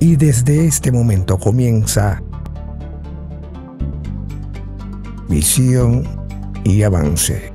Y desde este momento comienza visión y avance.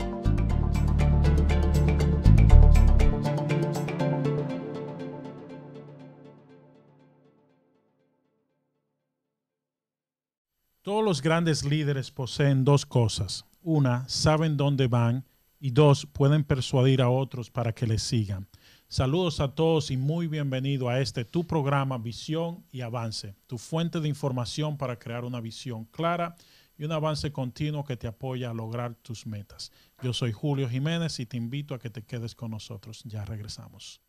Todos los grandes líderes poseen dos cosas. Una, saben dónde van y dos, pueden persuadir a otros para que les sigan. Saludos a todos y muy bienvenido a este tu programa Visión y Avance, tu fuente de información para crear una visión clara y un avance continuo que te apoya a lograr tus metas. Yo soy Julio Jiménez y te invito a que te quedes con nosotros. Ya regresamos.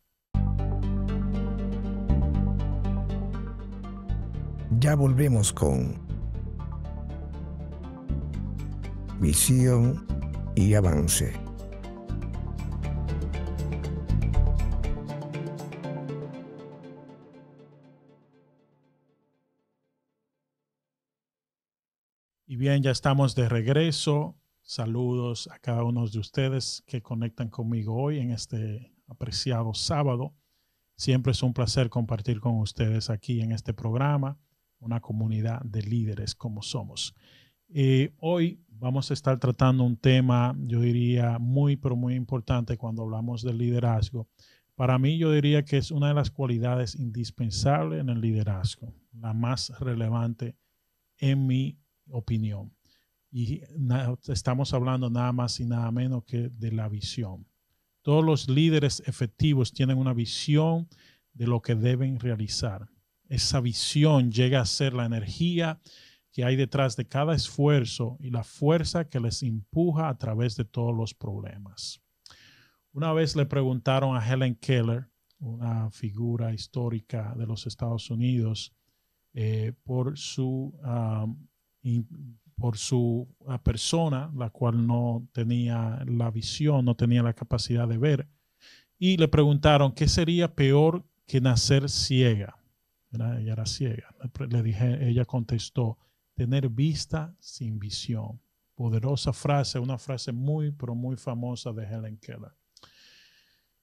Ya volvemos con Visión y Avance. Bien, ya estamos de regreso. Saludos a cada uno de ustedes que conectan conmigo hoy en este apreciado sábado. Siempre es un placer compartir con ustedes aquí en este programa, una comunidad de líderes como somos. Hoy vamos a estar tratando un tema, yo diría, muy, pero muy importante cuando hablamos de liderazgo. Para mí, yo diría que es una de las cualidades indispensables en el liderazgo, la más relevante en mi opinión. Y estamos hablando nada más y nada menos que de la visión. Todos los líderes efectivos tienen una visión de lo que deben realizar. Esa visión llega a ser la energía que hay detrás de cada esfuerzo y la fuerza que les empuja a través de todos los problemas. Una vez le preguntaron a Helen Keller, una figura histórica de los Estados Unidos, eh, por su por su ah, persona, la cual no tenía la visión, no tenía la capacidad de ver. Y le preguntaron, ¿qué sería peor que nacer ciega? Ella era ciega. Le dije, ella contestó, tener vista sin visión. Poderosa frase, una frase muy, pero muy famosa de Helen Keller.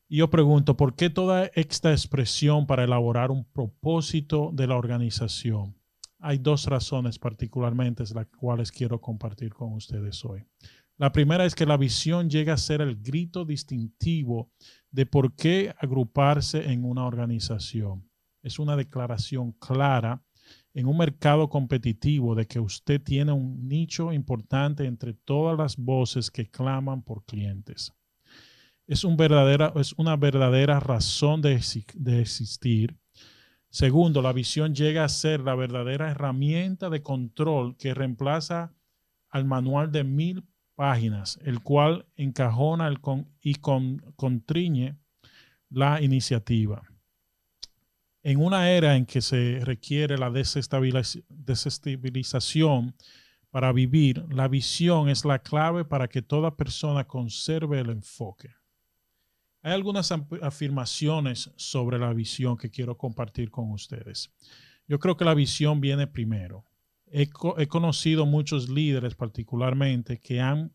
Y yo pregunto, ¿por qué toda esta expresión para elaborar un propósito de la organización? Hay dos razones particularmente las cuales quiero compartir con ustedes hoy. La primera es que la visión llega a ser el grito distintivo de por qué agruparse en una organización. Es una declaración clara en un mercado competitivo de que usted tiene un nicho importante entre todas las voces que claman por clientes. Es, una verdadera razón de existir Segundo, la visión llega a ser la verdadera herramienta de control que reemplaza al manual de mil páginas, el cual encajona y contriñe la iniciativa. En una era en que se requiere la desestabilización para vivir, la visión es la clave para que toda persona conserve el enfoque. Hay algunas afirmaciones sobre la visión que quiero compartir con ustedes. Yo creo que la visión viene primero. He, conocido muchos líderes particularmente que han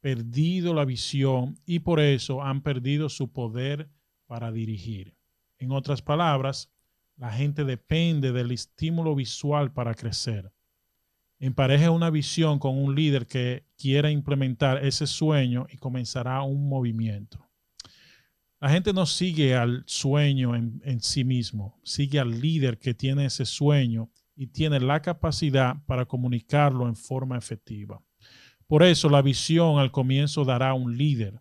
perdido la visión y por eso han perdido su poder para dirigir. En otras palabras, la gente depende del estímulo visual para crecer. Empareje una visión con un líder que quiera implementar ese sueño y comenzará un movimiento. La gente no sigue al sueño en, sí mismo, sigue al líder que tiene ese sueño y tiene la capacidad para comunicarlo en forma efectiva. Por eso la visión al comienzo dará un líder,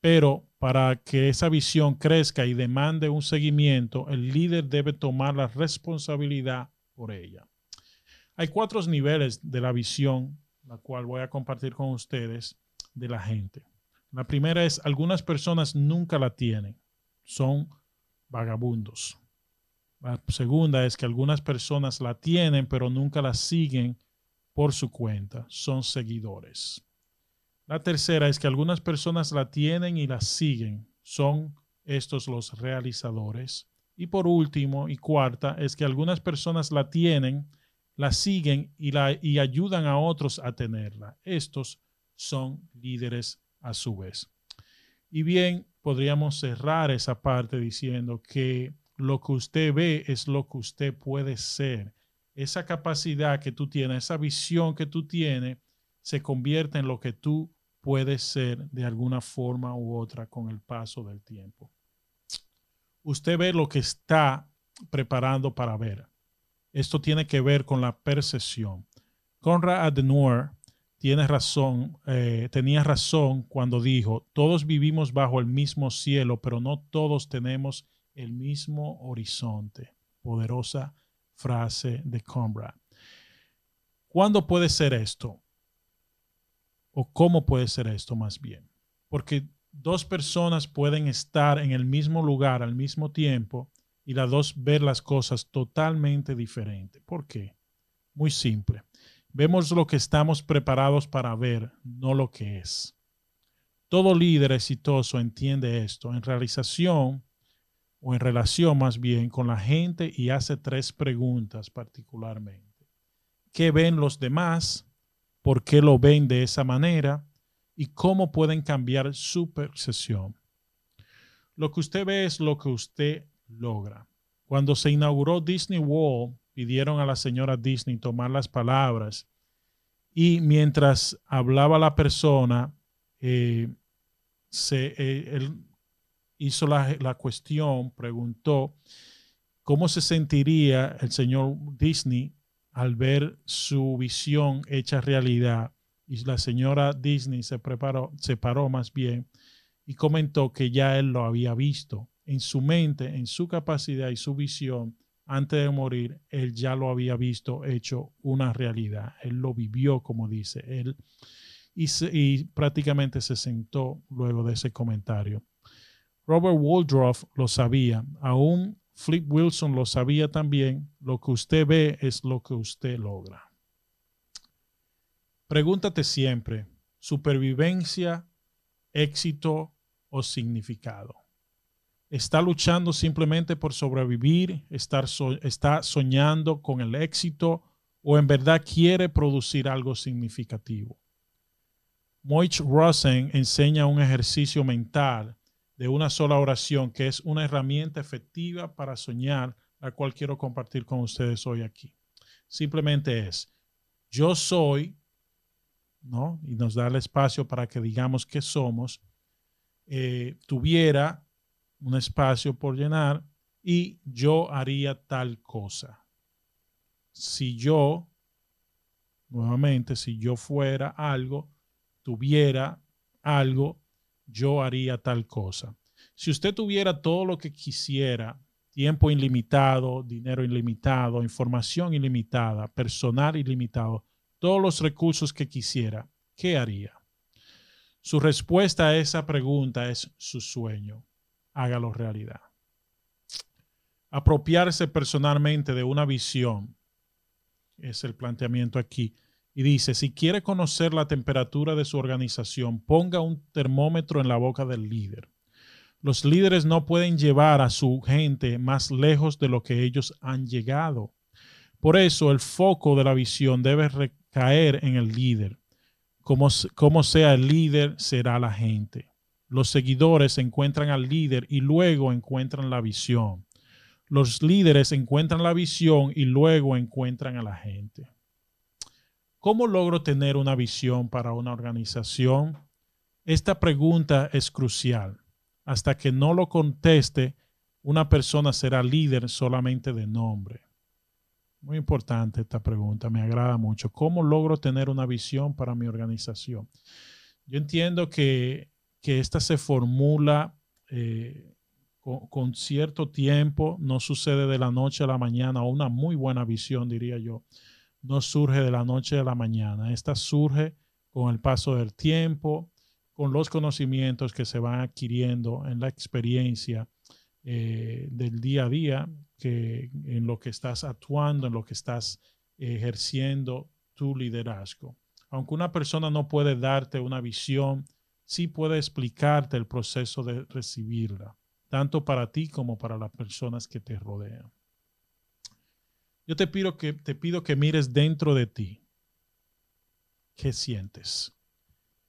pero para que esa visión crezca y demande un seguimiento, el líder debe tomar la responsabilidad por ella. Hay cuatro niveles de la visión, la cual voy a compartir con ustedes, de la gente. La primera es, algunas personas nunca la tienen, son vagabundos. La segunda es que algunas personas la tienen, pero nunca la siguen por su cuenta, son seguidores. La tercera es que algunas personas la tienen y la siguen, son estos los realizadores. Y por último, y cuarta, es que algunas personas la tienen, la siguen y, la, y ayudan a otros a tenerla. Estos son líderes a su vez. Y bien, podríamos cerrar esa parte diciendo que lo que usted ve es lo que usted puede ser. Esa capacidad que tú tienes, esa visión que tú tienes, se convierte en lo que tú puedes ser de alguna forma u otra con el paso del tiempo. Usted ve lo que está preparando para ver. Esto tiene que ver con la percepción. Conrad Adenauer tiene razón, eh, tenía razón cuando dijo, todos vivimos bajo el mismo cielo, pero no todos tenemos el mismo horizonte. Poderosa frase de Conrad. ¿Cuándo puede ser esto? ¿O cómo puede ser esto más bien? Porque dos personas pueden estar en el mismo lugar al mismo tiempo y las dos ver las cosas totalmente diferentes. ¿Por qué? Muy simple. Vemos lo que estamos preparados para ver, no lo que es. Todo líder exitoso entiende esto en realización o en relación más bien con la gente y hace tres preguntas particularmente. ¿Qué ven los demás? ¿Por qué lo ven de esa manera? ¿Y cómo pueden cambiar su percepción? Lo que usted ve es lo que usted logra. Cuando se inauguró Disney World, pidieron a la señora Disney tomar las palabras y mientras hablaba la persona, eh, se, eh, él hizo la, la, cuestión, preguntó cómo se sentiría el señor Disney al ver su visión hecha realidad. Y la señora Disney se preparó, se paró más bien y comentó que ya él lo había visto en su mente, en su capacidad y su visión, antes de morir, él ya lo había visto hecho una realidad. Él lo vivió, como dice él, y, prácticamente se sentó luego de ese comentario. Robert Waldroff lo sabía, aún Flip Wilson lo sabía también, lo que usted ve es lo que usted logra. Pregúntate siempre, supervivencia, éxito o significado está luchando simplemente por sobrevivir, está soñando con el éxito o en verdad quiere producir algo significativo. Moich Rosen enseña un ejercicio mental de una sola oración que es una herramienta efectiva para soñar, la cual quiero compartir con ustedes hoy aquí. Simplemente es, yo soy, ¿no? Y nos da el espacio para que digamos que somos, eh, tuviera un espacio por llenar y yo haría tal cosa. Si yo, nuevamente, si yo fuera algo, tuviera algo, yo haría tal cosa. Si usted tuviera todo lo que quisiera, tiempo ilimitado, dinero ilimitado, información ilimitada, personal ilimitado, todos los recursos que quisiera, ¿qué haría? Su respuesta a esa pregunta es su sueño hágalo realidad. Apropiarse personalmente de una visión es el planteamiento aquí. Y dice, si quiere conocer la temperatura de su organización, ponga un termómetro en la boca del líder. Los líderes no pueden llevar a su gente más lejos de lo que ellos han llegado. Por eso el foco de la visión debe recaer en el líder. Como, como sea el líder, será la gente. Los seguidores encuentran al líder y luego encuentran la visión. Los líderes encuentran la visión y luego encuentran a la gente. ¿Cómo logro tener una visión para una organización? Esta pregunta es crucial. Hasta que no lo conteste, una persona será líder solamente de nombre. Muy importante esta pregunta, me agrada mucho. ¿Cómo logro tener una visión para mi organización? Yo entiendo que que esta se formula eh, con, cierto tiempo, no sucede de la noche a la mañana, o una muy buena visión, diría yo, no surge de la noche a la mañana. Esta surge con el paso del tiempo, con los conocimientos que se van adquiriendo en la experiencia eh, del día a día, que en lo que estás actuando, en lo que estás ejerciendo tu liderazgo. Aunque una persona no puede darte una visión sí puede explicarte el proceso de recibirla, tanto para ti como para las personas que te rodean. Yo te pido que, te pido que mires dentro de ti. ¿Qué sientes?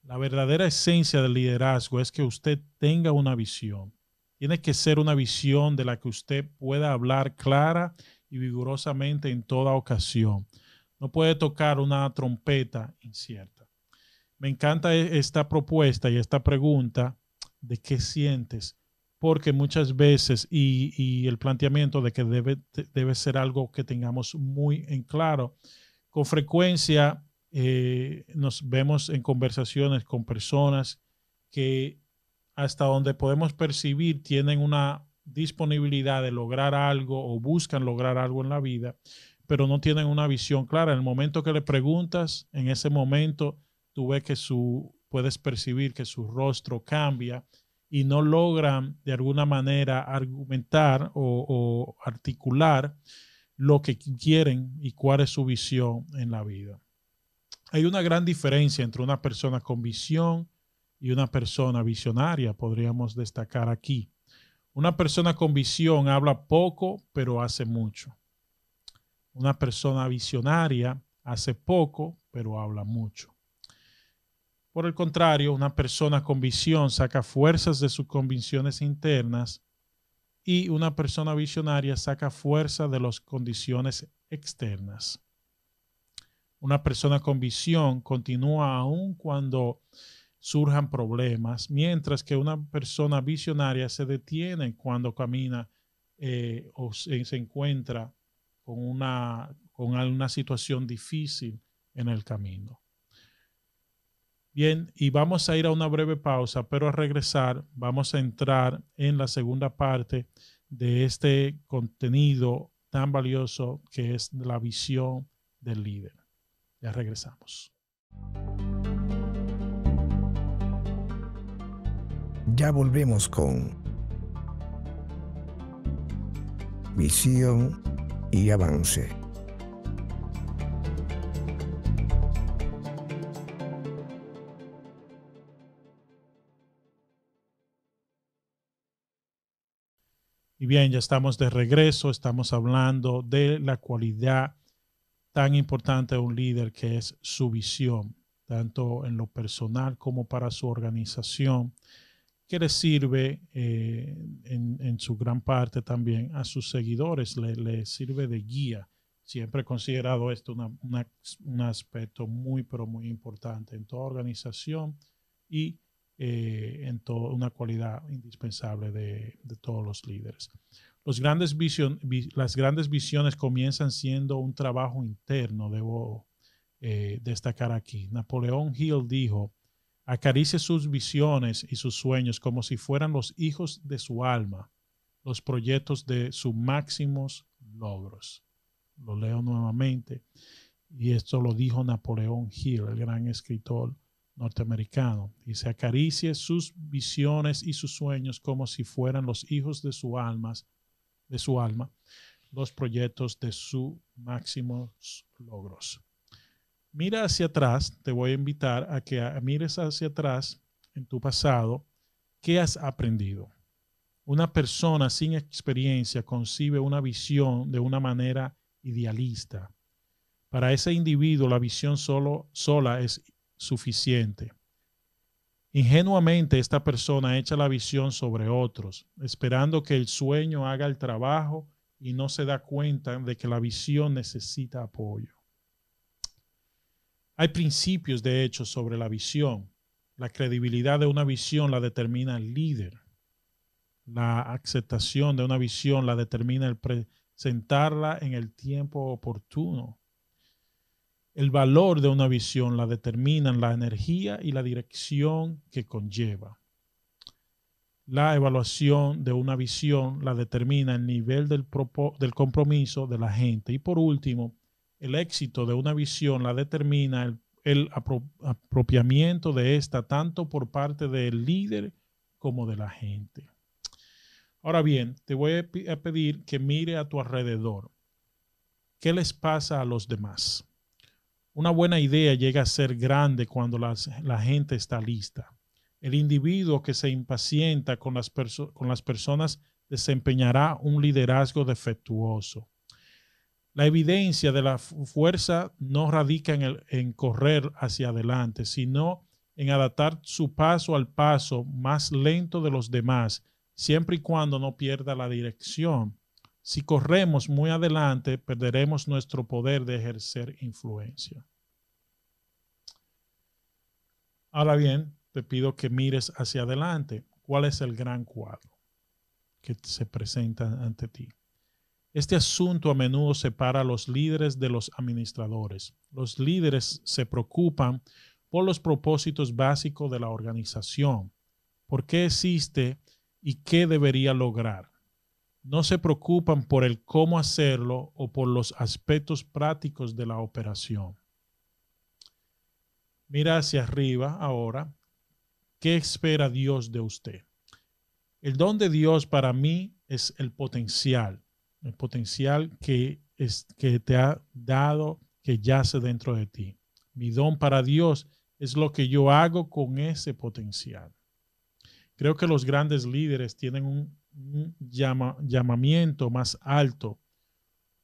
La verdadera esencia del liderazgo es que usted tenga una visión, Tiene que ser una visión de la que usted pueda hablar clara y vigorosamente en toda ocasión. No puede tocar una trompeta incierta. Me encanta e-, esta propuesta y esta pregunta de qué sientes, porque muchas veces, y, el planteamiento de que debe, debe ser algo que tengamos muy en claro, con frecuencia eh, nos vemos en conversaciones con personas que hasta donde podemos percibir tienen una disponibilidad de lograr algo o buscan lograr algo en la vida, pero no tienen una visión clara. En el momento que le preguntas, en ese momento tú ves que su, puedes percibir que su rostro cambia y no logran de alguna manera argumentar o, articular lo que quieren y cuál es su visión en la vida. Hay una gran diferencia entre una persona con visión y una persona visionaria, podríamos destacar aquí. Una persona con visión habla poco, pero hace mucho. Una persona visionaria hace poco, pero habla mucho. Por el contrario, una persona con visión saca fuerzas de sus convicciones internas y una persona visionaria saca fuerza de las condiciones externas. Una persona con visión continúa aún cuando surjan problemas, mientras que una persona visionaria se detiene cuando camina eh, o se, encuentra con una situación difícil en el camino. Bien, y vamos a ir a una breve pausa, pero a regresar vamos a entrar en la segunda parte de este contenido tan valioso que es la visión del líder. Ya regresamos. Ya volvemos con visión y avance. Y bien, ya estamos de regreso, estamos hablando de la cualidad tan importante de un líder que es su visión, tanto en lo personal como para su organización, que le sirve eh, en, su gran parte también a sus seguidores, le, sirve de guía. Siempre he considerado esto un aspecto muy, pero muy importante en toda organización y eh, en una cualidad indispensable de, todos los líderes. Las grandes visiones comienzan siendo un trabajo interno, debo eh, destacar aquí. Napoleón Hill dijo, acaricie sus visiones y sus sueños como si fueran los hijos de su alma, los proyectos de sus máximos logros. Lo leo nuevamente. Y esto lo dijo Napoleón Hill, el gran escritor norteamericano. Dice, acaricie sus visiones y sus sueños como si fueran los hijos de su alma, de su alma, los proyectos de sus máximos logros. Mira hacia atrás, te voy a invitar a que mires hacia atrás en tu pasado, ¿qué has aprendido? Una persona sin experiencia concibe una visión de una manera idealista. Para ese individuo la visión solo, sola es suficiente. Ingenuamente esta persona echa la visión sobre otros, esperando que el sueño haga el trabajo y no se da cuenta de que la visión necesita apoyo. Hay principios, de hecho, sobre la visión. La credibilidad de una visión la determina el líder. La aceptación de una visión la determina el presentarla en el tiempo oportuno. El valor de una visión la determinan la energía y la dirección que conlleva. La evaluación de una visión la determina el nivel del, compromiso de la gente. Y por último, el éxito de una visión la determina el apropiamiento de esta tanto por parte del líder como de la gente. Ahora bien, te voy a pedir que mire a tu alrededor. ¿Qué les pasa a los demás? Una buena idea llega a ser grande cuando la gente está lista. El individuo que se impacienta con las, con las personas desempeñará un liderazgo defectuoso. La evidencia de la fuerza no radica en, el, en correr hacia adelante, sino en adaptar su paso al paso más lento de los demás, siempre y cuando no pierda la dirección. Si corremos muy adelante, perderemos nuestro poder de ejercer influencia. Ahora bien, te pido que mires hacia adelante. ¿Cuál es el gran cuadro que se presenta ante ti? Este asunto a menudo separa a los líderes de los administradores. Los líderes se preocupan por los propósitos básicos de la organización, por qué existe y qué debería lograr. No se preocupan por el cómo hacerlo o por los aspectos prácticos de la operación. Mira hacia arriba ahora. ¿Qué espera Dios de usted? El don de Dios para mí es el potencial, el potencial que, es, que te ha dado, que yace dentro de ti. Mi don para Dios es lo que yo hago con ese potencial. Creo que los grandes líderes tienen un, llamamiento más alto,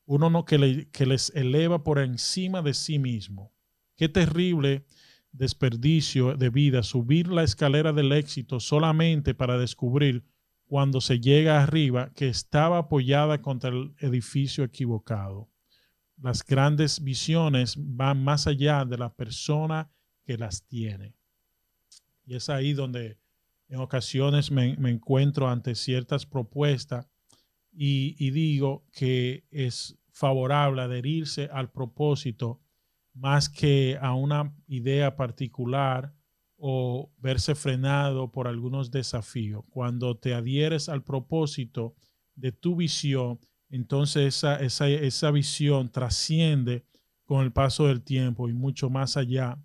uno no que, que les eleva por encima de sí mismo. Qué terrible desperdicio de vida subir la escalera del éxito solamente para descubrir cuando se llega arriba que estaba apoyada contra el edificio equivocado. Las grandes visiones van más allá de la persona que las tiene. Y es ahí donde en ocasiones me, encuentro ante ciertas propuestas y, y, digo que es favorable adherirse al propósito más que a una idea particular o verse frenado por algunos desafíos. Cuando te adhieres al propósito de tu visión, entonces esa, esa, esa visión trasciende con el paso del tiempo y mucho más allá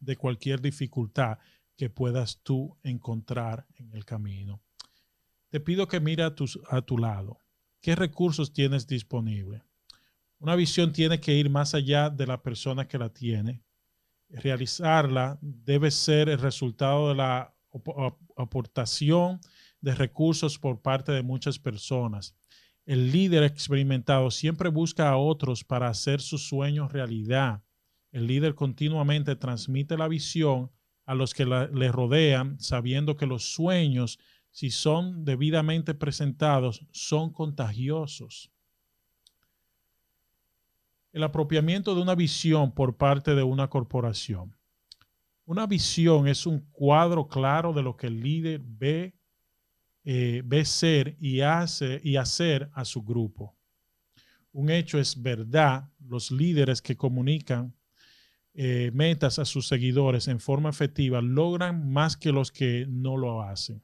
de cualquier dificultad que puedas tú encontrar en el camino. Te pido que mire a, a tu lado. ¿Qué recursos tienes disponibles? Una visión tiene que ir más allá de la persona que la tiene. Realizarla debe ser el resultado de la aportación de recursos por parte de muchas personas. El líder experimentado siempre busca a otros para hacer sus sueños realidad. El líder continuamente transmite la visión a los que le rodean, sabiendo que los sueños, si son debidamente presentados, son contagiosos el apropiamiento de una visión por parte de una corporación. Una visión es un cuadro claro de lo que el líder ve, eh, ve ser y, hace, y hacer a su grupo. Un hecho es verdad, los líderes que comunican eh, metas a sus seguidores en forma efectiva logran más que los que no lo hacen.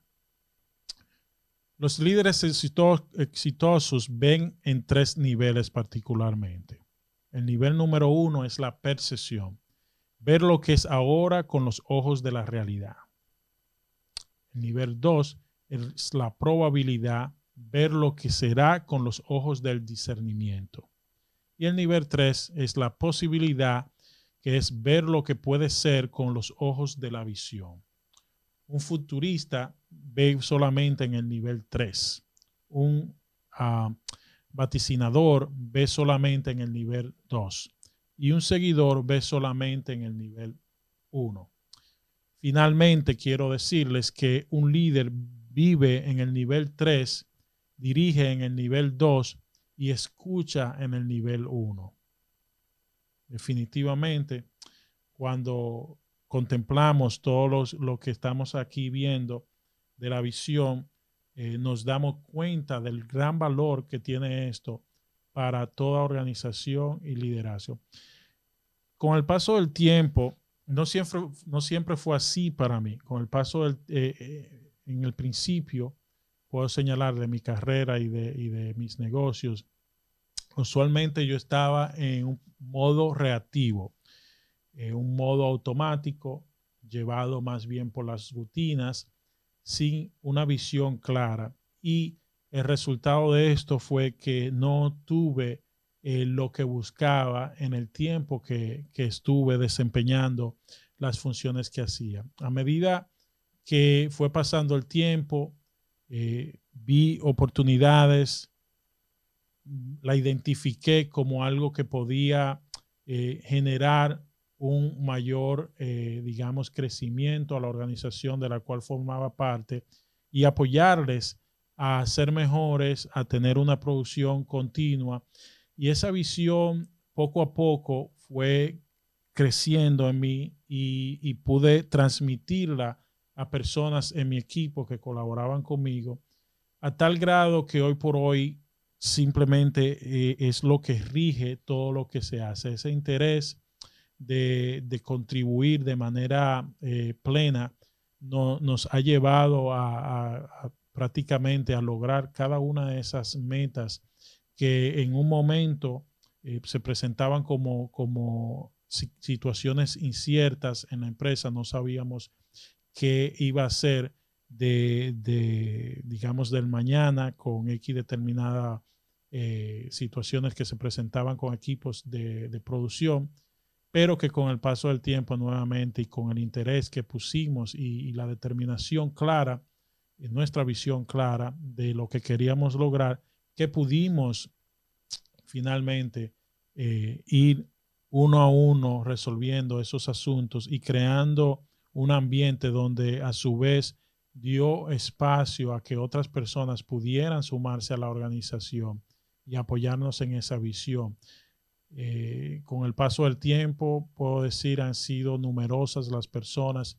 Los líderes exitosos ven en tres niveles particularmente. El nivel número uno es la percepción, ver lo que es ahora con los ojos de la realidad. El nivel dos es la probabilidad, ver lo que será con los ojos del discernimiento. Y el nivel tres es la posibilidad, que es ver lo que puede ser con los ojos de la visión. Un futurista ve solamente en el nivel 3. Un uh, vaticinador ve solamente en el nivel 2 y un seguidor ve solamente en el nivel 1. Finalmente, quiero decirles que un líder vive en el nivel 3, dirige en el nivel 2 y escucha en el nivel 1. Definitivamente, cuando contemplamos todo lo que estamos aquí viendo de la visión, eh, nos damos cuenta del gran valor que tiene esto para toda organización y liderazgo. Con el paso del tiempo, no siempre, no siempre fue así para mí. Con el paso del, eh, eh, en el principio, puedo señalar de mi carrera y de, y de mis negocios, usualmente yo estaba en un modo reactivo, en un modo automático, llevado más bien por las rutinas sin una visión clara. Y el resultado de esto fue que no tuve eh, lo que buscaba en el tiempo que, estuve desempeñando las funciones que hacía. A medida que fue pasando el tiempo, eh, vi oportunidades, la identifiqué como algo que podía eh, generar un mayor, eh, digamos, crecimiento a la organización de la cual formaba parte y apoyarles a ser mejores, a tener una producción continua. Y esa visión poco a poco fue creciendo en mí y, pude transmitirla a personas en mi equipo que colaboraban conmigo, a tal grado que hoy por hoy simplemente eh, es lo que rige todo lo que se hace. Ese interés de, contribuir de manera eh, plena no, nos ha llevado a, prácticamente a lograr cada una de esas metas que en un momento eh, se presentaban como, como situaciones inciertas en la empresa, no sabíamos qué iba a ser de, digamos, del mañana con X determinadas eh, situaciones que se presentaban con equipos de, producción, pero que con el paso del tiempo nuevamente y con el interés que pusimos y, la determinación clara, nuestra visión clara de lo que queríamos lograr, que pudimos finalmente eh, ir uno a uno resolviendo esos asuntos y creando un ambiente donde a su vez dio espacio a que otras personas pudieran sumarse a la organización y apoyarnos en esa visión. Eh, con el paso del tiempo, puedo decir, han sido numerosas las personas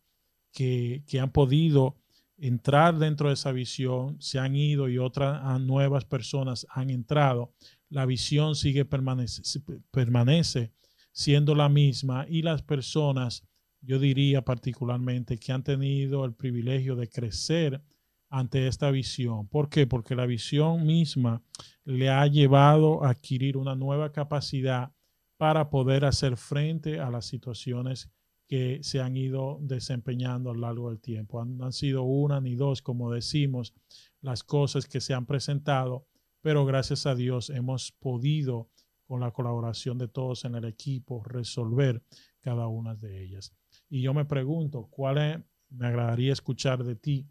que, han podido entrar dentro de esa visión, se han ido y otras nuevas personas han entrado. La visión sigue permanece, permanece siendo la misma y las personas, yo diría particularmente, que han tenido el privilegio de crecer ante esta visión. ¿Por qué? Porque la visión misma le ha llevado a adquirir una nueva capacidad para poder hacer frente a las situaciones que se han ido desempeñando a lo largo del tiempo. Han, han sido una ni dos, como decimos, las cosas que se han presentado, pero gracias a Dios hemos podido con la colaboración de todos en el equipo, resolver cada una de ellas. Y yo me pregunto, ¿cuál es, me agradaría escuchar de ti,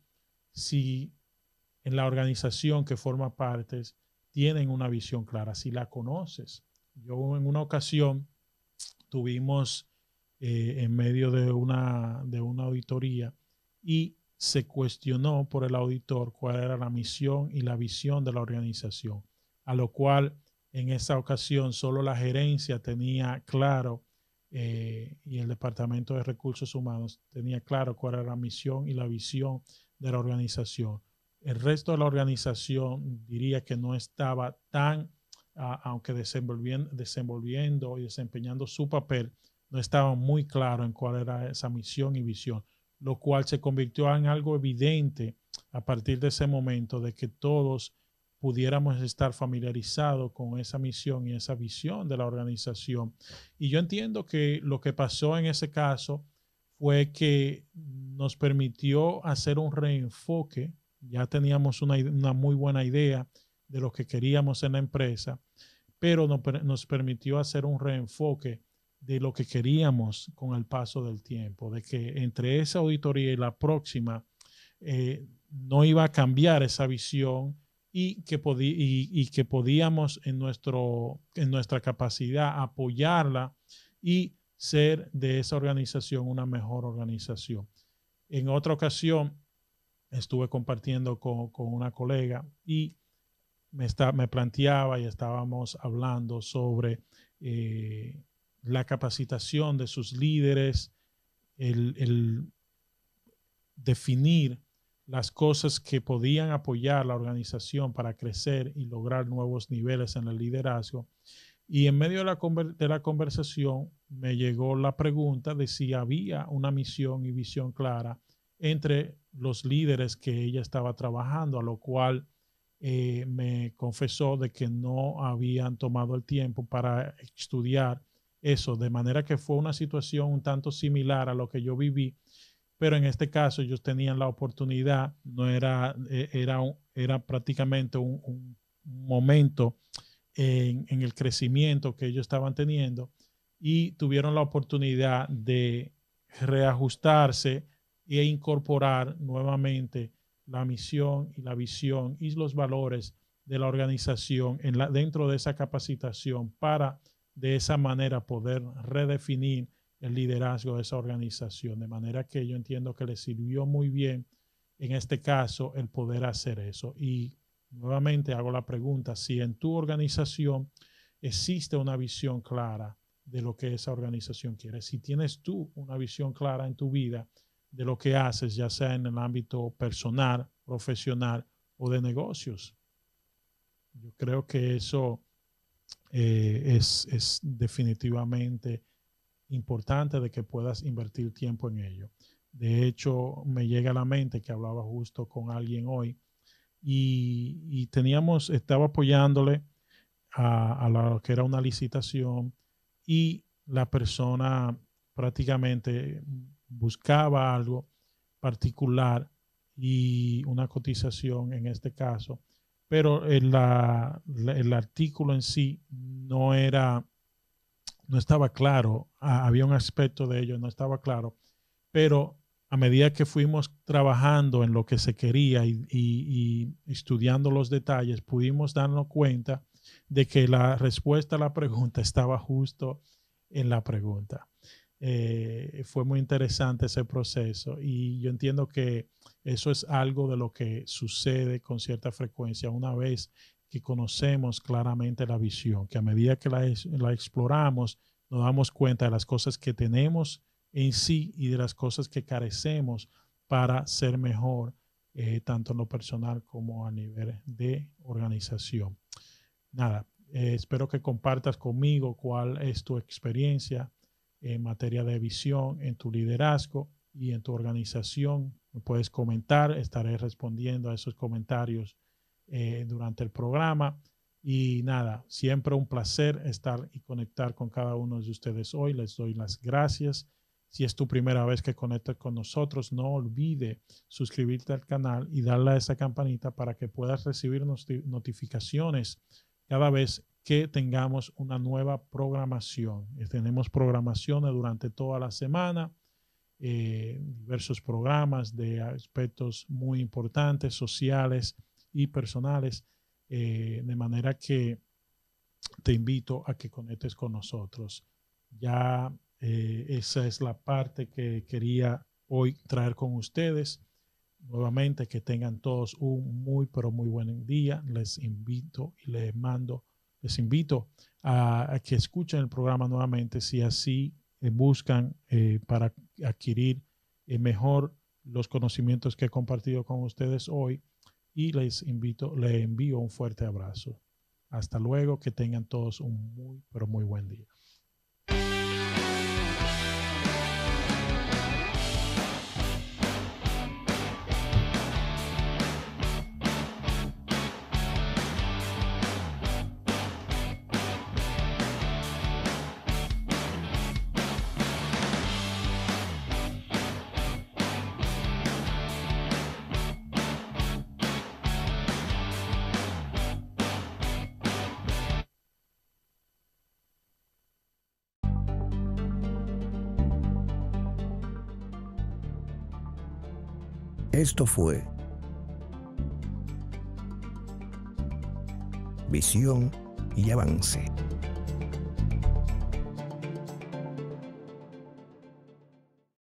si en la organización que forma partes tienen una visión clara, si la conoces. Yo en una ocasión tuvimos eh, en medio de una, de una auditoría y se cuestionó por el auditor cuál era la misión y la visión de la organización, a lo cual en esa ocasión solo la gerencia tenía claro eh, y el Departamento de Recursos Humanos tenía claro cuál era la misión y la visión de la organización. El resto de la organización diría que no estaba tan, aunque desenvolviendo, desenvolviendo y desempeñando su papel, no estaba muy claro en cuál era esa misión y visión, lo cual se convirtió en algo evidente a partir de ese momento de que todos pudiéramos estar familiarizados con esa misión y esa visión de la organización. Y yo entiendo que lo que pasó en ese caso fue que nos permitió hacer un reenfoque. Ya teníamos una, muy buena idea de lo que queríamos en la empresa, pero nos, permitió hacer un reenfoque de lo que queríamos con el paso del tiempo, de que entre esa auditoría y la próxima eh, no iba a cambiar esa visión y que, y, que podíamos en, nuestro, en nuestra capacidad apoyarla y ser de esa organización una mejor organización. En otra ocasión estuve compartiendo con, una colega y me, está, me, planteaba y estábamos hablando sobre eh, la capacitación de sus líderes, el definir las cosas que podían apoyar la organización para crecer y lograr nuevos niveles en el liderazgo. Y en medio de la, conversación me llegó la pregunta de si había una misión y visión clara entre los líderes que ella estaba trabajando, a lo cual eh, me confesó de que no habían tomado el tiempo para estudiar eso, de manera que fue una situación un tanto similar a lo que yo viví pero en este caso ellos tenían la oportunidad, no era, eh, era, era prácticamente un, momento en, el crecimiento que ellos estaban teniendo y tuvieron la oportunidad de reajustarse e incorporar nuevamente la misión y la visión y los valores de la organización dentro de esa capacitación para de esa manera poder redefinir el liderazgo de esa organización. De manera que yo entiendo que le sirvió muy bien en este caso, el poder hacer eso. Y nuevamente hago la pregunta, si en tu organización existe una visión clara de lo que esa organización quiere, si tienes tú una visión clara en tu vida de lo que haces, ya sea en el ámbito personal, profesional o de negocios. Yo creo que eso eh, es, es definitivamente importante de que puedas invertir tiempo en ello. De hecho, me llega a la mente que hablaba justo con alguien hoy y, teníamos, estaba apoyándole a, lo que era una licitación y la persona prácticamente buscaba algo particular y una cotización en este caso, pero el artículo en sí no era, no estaba claro, había un aspecto de ello, no estaba claro, pero a medida que fuimos trabajando en lo que se quería y, estudiando los detalles, pudimos darnos cuenta de que la respuesta a la pregunta estaba justo en la pregunta. Eh, fue muy interesante ese proceso y yo entiendo que eso es algo de lo que sucede con cierta frecuencia una vez que conocemos claramente la visión, que a medida que la, la exploramos nos damos cuenta de las cosas que tenemos en sí y de las cosas que carecemos para ser mejor, eh, tanto en lo personal como a nivel de organización. Nada, eh, espero que compartas conmigo cuál es tu experiencia en materia de visión en tu liderazgo y en tu organización. Puedes comentar, estaré respondiendo a esos comentarios eh, durante el programa. Y nada, siempre un placer estar y conectar con cada uno de ustedes hoy. Les doy las gracias si es tu primera vez que conectas con nosotros, no olvide suscribirte al canal y darle a esa campanita para que puedas recibir notificaciones cada vez que tengamos una nueva programación. Eh, tenemos programaciones durante toda la semana, eh, diversos programas de aspectos muy importantes, sociales y personales, eh, de manera que te invito a que conectes con nosotros. Ya eh, esa es la parte que quería hoy traer con ustedes. Nuevamente, que tengan todos un muy, pero muy buen día. Les invito y les mando, les invito a, que escuchen el programa nuevamente si así eh, buscan para adquirir mejor los conocimientos que he compartido con ustedes hoy. Y les invito, les envío un fuerte abrazo. Hasta luego, que tengan todos un muy, pero muy buen día. Esto fue Visión y Avance.